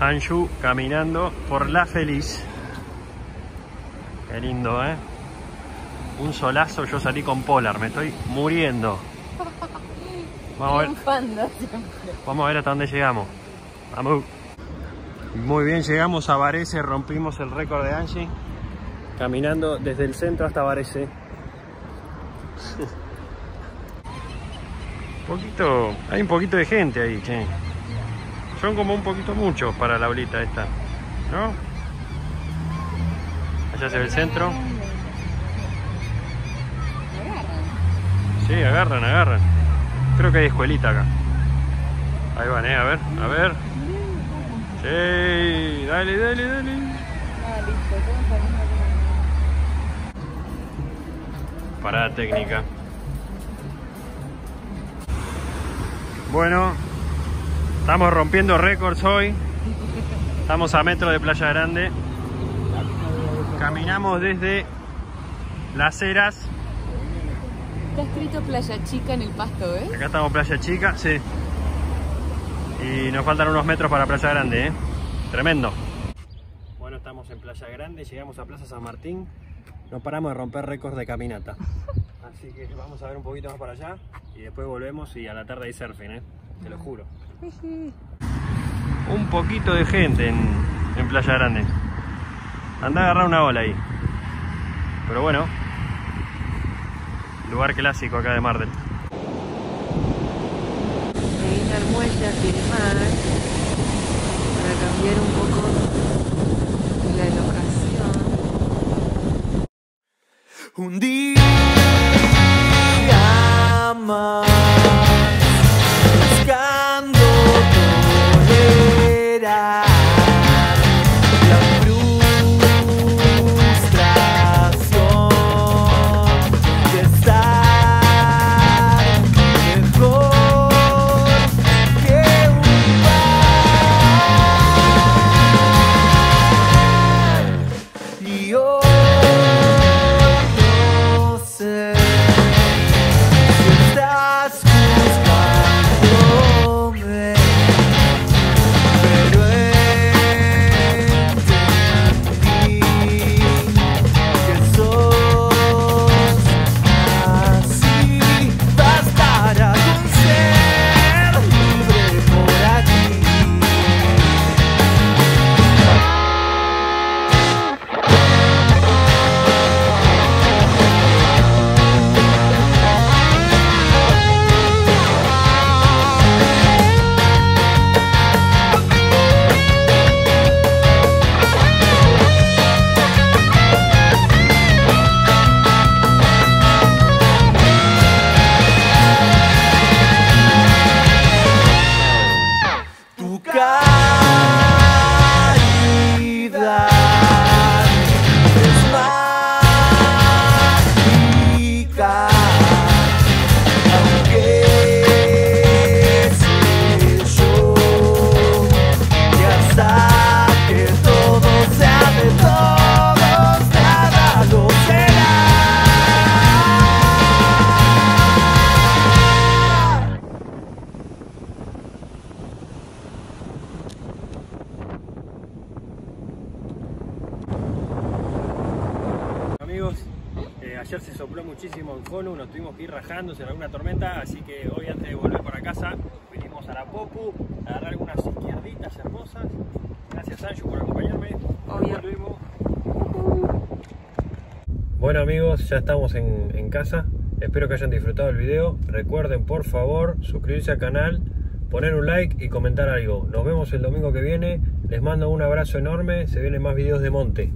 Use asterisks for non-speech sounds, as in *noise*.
Hanshu caminando por La Feliz. Qué lindo, ¿eh? Un solazo, yo salí con Polar, me estoy muriendo. *laughs* Vamos a ver, Triunfando siempre. vamos a ver hasta dónde llegamos. Vamos. Muy bien, llegamos a Varese, rompimos el récord de Angie. Caminando desde el centro hasta Varese. *laughs* poquito, hay un poquito de gente ahí, che. Son como un poquito muchos para la olita esta, ¿no? Allá se ve el centro. Sí, agarran, agarran. Creo que hay escuelita acá. Ahí van, eh, a ver, a ver. Sí, dale, dale, dale. Parada técnica. Bueno, estamos rompiendo récords hoy. Estamos a metro de Playa Grande. Caminamos desde Las Heras. Está escrito Playa Chica en el pasto, ¿eh? Acá estamos Playa Chica, sí. Y nos faltan unos metros para Playa Grande, ¿eh? Tremendo. Bueno, estamos en Playa Grande, llegamos a Plaza San Martín. No paramos de romper récords de caminata. *laughs* Así que vamos a ver un poquito más para allá y después volvemos y a la tarde hay surfing, ¿eh? Te lo juro. Un poquito de gente en, en Playa Grande. Anda a agarrar una ola ahí. Pero bueno, lugar clásico acá de Mardel. Me vine al muelle a filmar para cambiar un poco la locación. Un día tu caridad es mágica, ayer se sopló muchísimo en Honu, nos tuvimos que ir rajando, se una tormenta, así que hoy antes de volver para casa vinimos a la Popu a agarrar algunas izquierditas hermosas. Gracias Anju por acompañarme. Volvemos. Bueno amigos, ya estamos en, en casa. Espero que hayan disfrutado el video. Recuerden por favor suscribirse al canal, poner un like y comentar algo. Nos vemos el domingo que viene. Les mando un abrazo enorme. Se vienen más videos de monte.